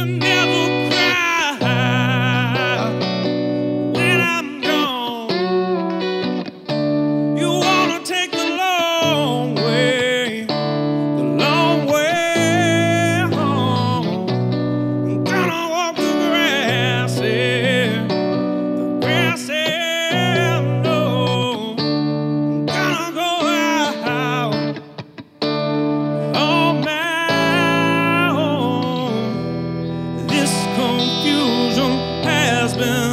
you need. has been